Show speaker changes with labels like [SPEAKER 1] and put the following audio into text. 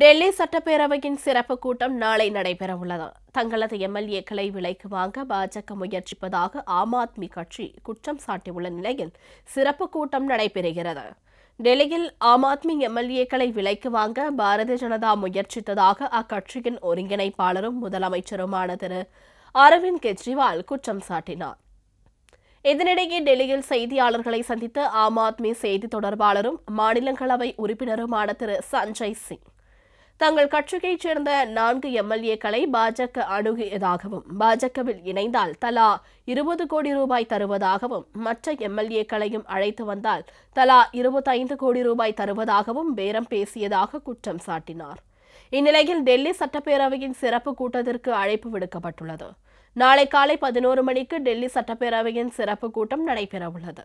[SPEAKER 1] டெல்லி சட்டப்பேரவையின் சிறப்பு கூட்டம் நாளை நடைபெறவுள்ளது தங்களது எம்எல்ஏக்களை விலைக்கு வாங்க பாஜக முயற்சிப்பதாக ஆம் ஆத்மி கட்சி குற்றம் சாட்டியுள்ள நிலையில் சிறப்பு கூட்டம் நடைபெறுகிறது டெல்லியில் ஆம் ஆத்மி எம்எல்ஏக்களை விலைக்கு வாங்க பாரதிய ஜனதா முயற்சித்ததாக அக்கட்சியின் ஒருங்கிணைப்பாளரும் முதலமைச்சருமான திரு அரவிந்த் கெஜ்ரிவால் குற்றம் சாட்டினார் இதனிடையே டெல்லியில் செய்தியாளர்களை சந்தித்த ஆம் ஆத்மி செய்தி தொடர்பாளரும் மாநிலங்களவை உறுப்பினருமான திரு சஞ்சய் சிங் தங்கள் கட்சியைச் சேர்ந்த நான்கு எம்எல்ஏக்களை பாஜக அணுகியதாகவும் பாஜகவில் இணைந்தால் தலா இருபது கோடி ரூபாய் தருவதாகவும் மற்ற எம்எல்ஏக்களையும் அழைத்து வந்தால் தலா இருபத்தைந்து கோடி ரூபாய் தருவதாகவும் பேரம் பேசியதாக குற்றம் சாட்டினார் இந்நிலையில் டெல்லி சட்டப்பேரவையின் சிறப்பு கூட்டத்திற்கு அழைப்பு விடுக்கப்பட்டுள்ளது நாளை காலை பதினோரு மணிக்கு டெல்லி சட்டப்பேரவையின் சிறப்பு கூட்டம் நடைபெறவுள்ளது